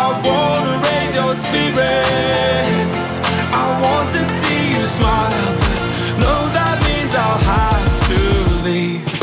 I wanna raise your spirits. I want to see you smile. But no, that means I'll have to leave.